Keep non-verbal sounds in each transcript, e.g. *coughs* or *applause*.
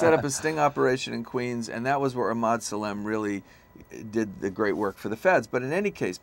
set up uh, a sting operation in Queens, and that was where Emad Salem really did the great work for the feds. But in any case,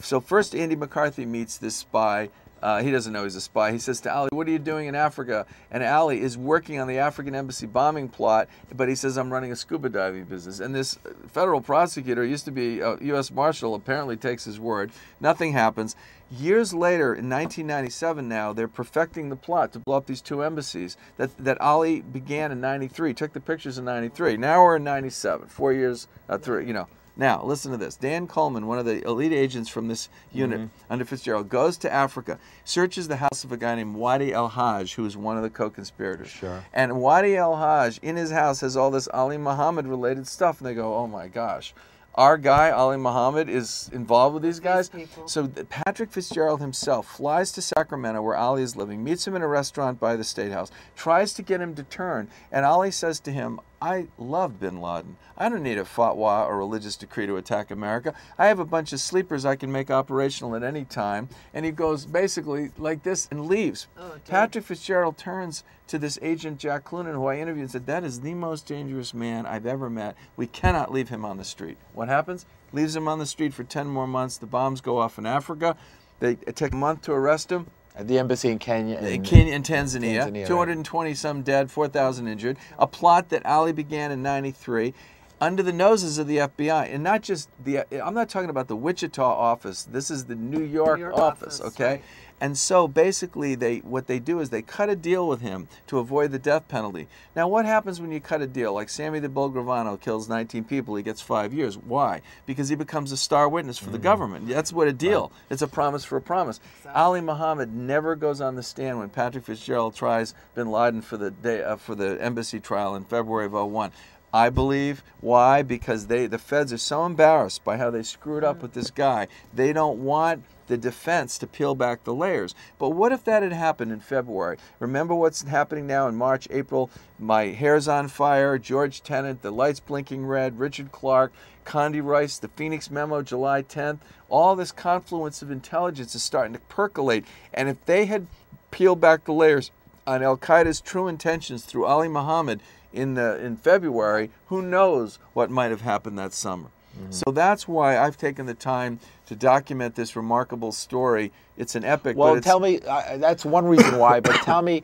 so first Andy McCarthy meets this spy uh, he doesn't know he's a spy. He says to Ali, What are you doing in Africa? And Ali is working on the African embassy bombing plot, but he says, I'm running a scuba diving business. And this federal prosecutor used to be a U.S. Marshal, apparently takes his word. Nothing happens. Years later, in 1997 now, they're perfecting the plot to blow up these two embassies that, that Ali began in 93, took the pictures in 93. Now we're in 97, four years, uh, three, you know. Now, listen to this. Dan Coleman, one of the elite agents from this unit mm-hmm. under Fitzgerald, goes to Africa, searches the house of a guy named Wadi El Haj, who is one of the co conspirators. Sure. And Wadi El Haj, in his house, has all this Ali Muhammad related stuff. And they go, oh my gosh our guy Ali Muhammad is involved with these guys. These so Patrick Fitzgerald himself flies to Sacramento where Ali is living, meets him in a restaurant by the State House, tries to get him to turn, and Ali says to him, I love bin Laden. I don't need a fatwa or religious decree to attack America. I have a bunch of sleepers I can make operational at any time. And he goes basically like this and leaves. Oh, Patrick Fitzgerald turns to this agent Jack Cloonan, who I interviewed, and said, That is the most dangerous man I've ever met. We cannot leave him on the street. What happens? Leaves him on the street for 10 more months. The bombs go off in Africa. They, take a month to arrest him. At the embassy in Kenya. In Kenya and Tanzania. Tanzania 220 right. some dead, 4,000 injured. A plot that Ali began in 93 under the noses of the FBI, and not just the. I'm not talking about the Wichita office. This is the New York, New York office, office, okay? Right. And so basically, they what they do is they cut a deal with him to avoid the death penalty. Now, what happens when you cut a deal? Like Sammy the Bull Gravano kills 19 people, he gets five years. Why? Because he becomes a star witness for mm-hmm. the government. That's what a deal. Right. It's a promise for a promise. Exactly. Ali Muhammad never goes on the stand when Patrick Fitzgerald tries Bin Laden for the day uh, for the embassy trial in February of 01. I believe. Why? Because they the feds are so embarrassed by how they screwed up with this guy. They don't want the defense to peel back the layers. But what if that had happened in February? Remember what's happening now in March, April? My hair's on fire, George Tenet, the lights blinking red, Richard Clarke, Condi Rice, the Phoenix Memo, July 10th. All this confluence of intelligence is starting to percolate. And if they had peeled back the layers on Al Qaeda's true intentions through Ali Muhammad in the in February, who knows what might have happened that summer. Mm-hmm. So that's why I've taken the time to document this remarkable story. It's an epic. Well, tell me, uh, that's one reason why, but tell me,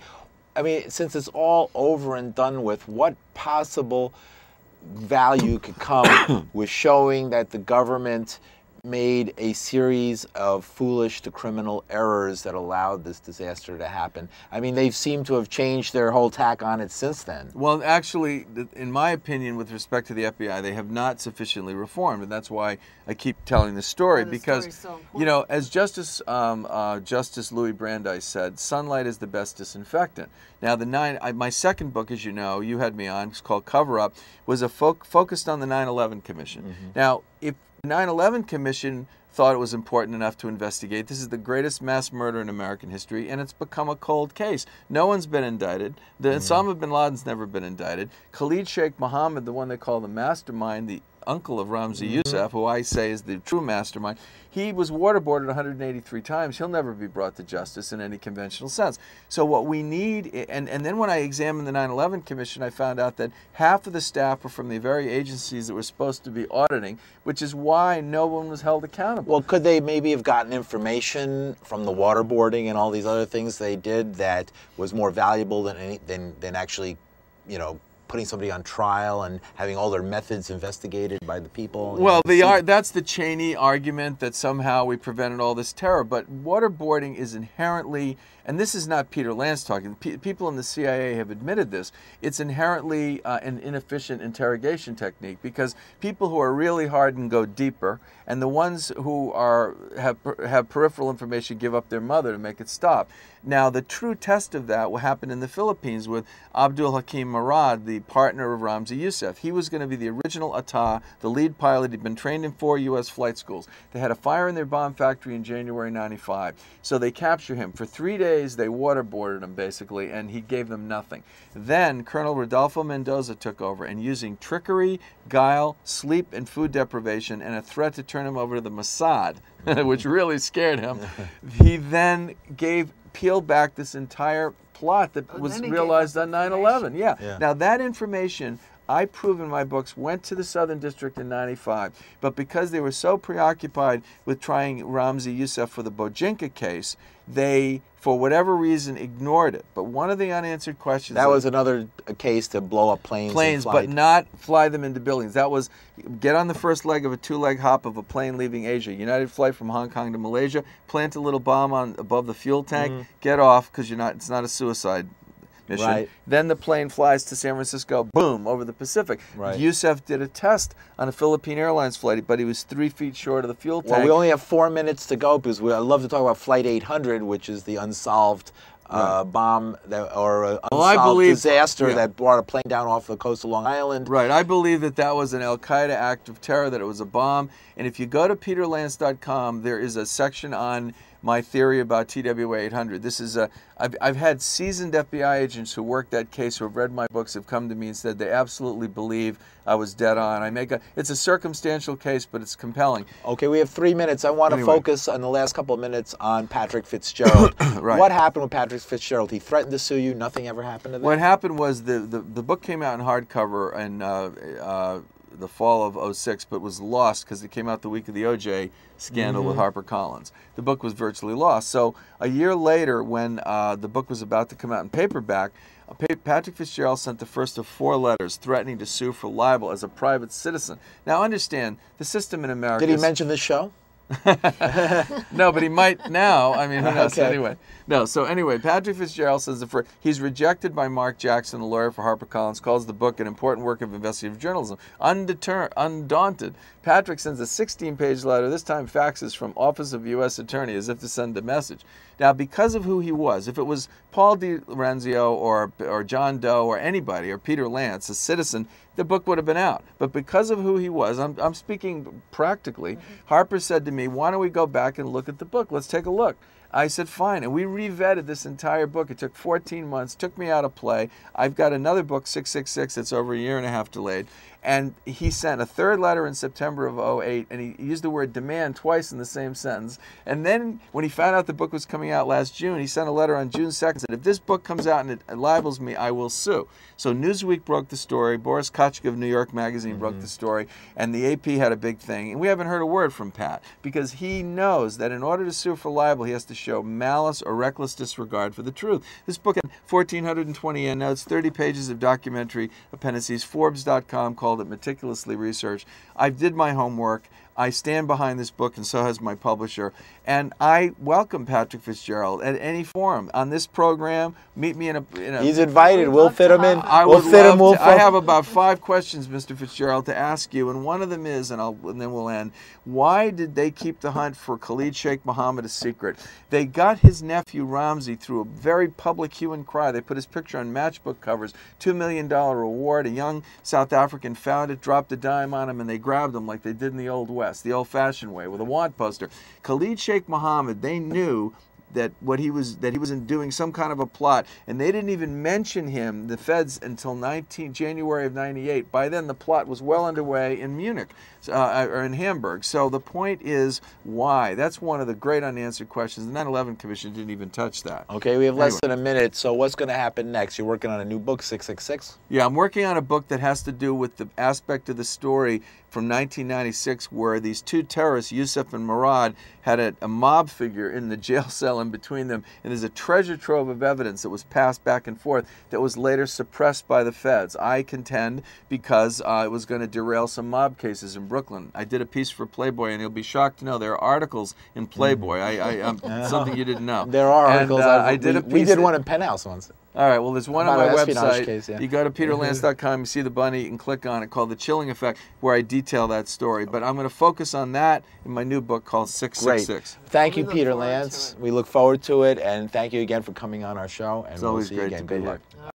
I mean, since it's all over and done with, what possible value could come *coughs* with showing that the government made a series of foolish to criminal errors that allowed this disaster to happen. I mean, they've seemed to have changed their whole tack on it since then. Well, actually, in my opinion, with respect to the FBI, they have not sufficiently reformed, and that's why I keep telling the story the because, so you know, as Justice um, uh, Justice Louis Brandeis said, sunlight is the best disinfectant. Now, the nine, I, my second book, as you know, you had me on, it's called Cover Up, was a fo- focused on the 9/11 Commission. Mm-hmm. Now, if the 9 11 Commission thought it was important enough to investigate. This is the greatest mass murder in American history, and it's become a cold case. No one's been indicted. The mm-hmm. Osama bin Laden's never been indicted. Khalid Sheikh Mohammed, the one they call the mastermind, the uncle of Ramzi mm-hmm. Youssef, who I say is the true mastermind, he was waterboarded 183 times. He'll never be brought to justice in any conventional sense. So what we need, and, and then when I examined the 9-11 Commission, I found out that half of the staff were from the very agencies that were supposed to be auditing, which is why no one was held accountable. Well, could they maybe have gotten information from the waterboarding and all these other things they did that was more valuable than any, than, than actually, you know, putting somebody on trial and having all their methods investigated by the people. Well, the ar- that's the Cheney argument that somehow we prevented all this terror. But waterboarding is inherently, and this is not Peter Lance talking. P- people in the CIA have admitted this. It's inherently uh, an inefficient interrogation technique because people who are really hardened go deeper, and the ones who are have have peripheral information give up their mother to make it stop. Now, the true test of that will happen in the Philippines with Abdul Hakim Murad, the partner of Ramzi Youssef. He was going to be the original Ata, the lead pilot. He'd been trained in four U.S. flight schools. They had a fire in their bomb factory in January 95. So they capture him. For three days, they waterboarded him, basically, and he gave them nothing. Then Colonel Rodolfo Mendoza took over, and using trickery, guile, sleep, and food deprivation, and a threat to turn him over to the Mossad, *laughs* which really scared him, *laughs* he then gave peeled back this entire plot that Oh, was then he gave realized on 9/11. Yeah. Yeah. Now that information I prove in my books went to the Southern District in 95, but because they were so preoccupied with trying Ramzi Youssef for the Bojinka case, they, for whatever reason, ignored it. But one of the unanswered questions That was another uh, case to blow up planes. planes, but not fly them into buildings. That was get on the first leg of a two-leg hop of a plane leaving Asia. United flight from Hong Kong to Malaysia. Plant a little bomb on above the fuel tank. Get off because you're not. It's not a suicide mission. Right. Then the plane flies to San Francisco. Boom over the Pacific. Right. Yusef did a test on a Philippine Airlines flight, but he was three feet short of the fuel tank. Well, we only have four minutes to go because we, I love to talk about Flight 800, which is the unsolved uh, bomb that, or uh, unsolved Well, believe- disaster yeah. that brought a plane down off the coast of Long Island. Right. I believe that that was an Al Qaeda act of terror, that it was a bomb. And if you go to peterlance.com, there is a section on my theory about TWA 800. This is a, I've, I've had seasoned FBI agents who worked that case, who have read my books, have come to me and said they absolutely believe I was dead on. I make a, it's a circumstantial case, but it's compelling. Okay, we have three minutes. I want to Anyway. focus on the last couple of minutes on Patrick Fitzgerald. *coughs* Right. What happened with Patrick Fitzgerald? He threatened to sue you. Nothing ever happened to that. What happened was the, the, the book came out in hardcover and uh, uh, the fall of 06, but was lost because it came out the week of the OJ scandal with HarperCollins. The book was virtually lost. So a year later, when uh, the book was about to come out in paperback, Pa- Patrick Fitzgerald sent the first of four letters threatening to sue for libel as a private citizen. Now, understand the system in America. Did he mention this show? *laughs* no, but he might now. I mean, who *laughs* knows? Okay. Anyway, no. So anyway, Patrick Fitzgerald says the fir- he's rejected by Mark Jackson, the lawyer for HarperCollins, calls the book an important work of investigative journalism. Undeter- undaunted, Patrick sends a 16-page letter, this time faxes from Office of U.S. Attorney, as if to send a message. Now, because of who he was, if it was Paul DeRienzo or or John Doe or anybody or Peter Lance, a citizen, the book would have been out. But because of who he was, I'm, I'm speaking practically, mm-hmm. Harper said to me, Why don't we go back and look at the book? Let's take a look. I said, Fine. And we revetted this entire book. It took 14 months, took me out of play. I've got another book, 666, that's over a year and a half delayed. And he sent a third letter in September of 08, and he used the word demand twice in the same sentence. And then when he found out the book was coming out last June, he sent a letter on June 2nd, said, if this book comes out and it libels me, I will sue. So Newsweek broke the story, Boris Kachka of New York Magazine broke mm-hmm. the story, and the AP had a big thing. And we haven't heard a word from Pat, because he knows that in order to sue for libel, he has to show malice or reckless disregard for the truth. This book had 1,420 endnotes, 30 pages of documentary appendices. Forbes.com called it meticulously researched. I did my homework. I stand behind this book, and so has my publisher. And I welcome Patrick Fitzgerald at any forum on this program. Meet me in a. In a He's invited. We'll fit him in. I we'll fit him. We'll to- I have about five questions, Mr. Fitzgerald, to ask you, and one of them is, and, I'll, and then we'll end. Why did they keep the hunt for Khalid Sheikh Mohammed a secret? They got his nephew Ramzi through a very public hue and cry. They put his picture on matchbook covers, two million dollar reward. A young South African found it, dropped a dime on him, and they grabbed him like they did in the old West, the old-fashioned way, with a want poster. Khalid Sheikh Mohammed, they knew that what he was that he was in doing some kind of a plot and they didn't even mention him the feds until 19 January of 98 by then the plot was well underway in Munich uh, or in Hamburg so the point is why that's one of the great unanswered questions the 9/11 commission didn't even touch that Okay, we have less Anyway. than a minute. So what's going to happen next? You're working on a new book, 666. Yeah, I'm working on a book that has to do with the aspect of the story from 1996 where these two terrorists, Yusuf and Murad, had a, a mob figure in the jail cell in between them. And there's a treasure trove of evidence that was passed back and forth that was later suppressed by the feds. I contend because uh, it was going to derail some mob cases in Brooklyn. I did a piece for Playboy, and you'll be shocked to know there are articles in Playboy. I, I, um, *laughs* something you didn't know. There are And, articles. uh, I've- did we, a piece. we did one in Penthouse once. All right. Well, there's one on my website. case, yeah. You go to peterlance.com, you see the bunny, and click on it called The Chilling Effect, where I detail that story. But I'm going to focus on that in my new book called Great. 666. Thank you, Peter Lance. We look forward to it, and thank you again for coming on our show. And It's we'll always see you great again. to be Good here. luck.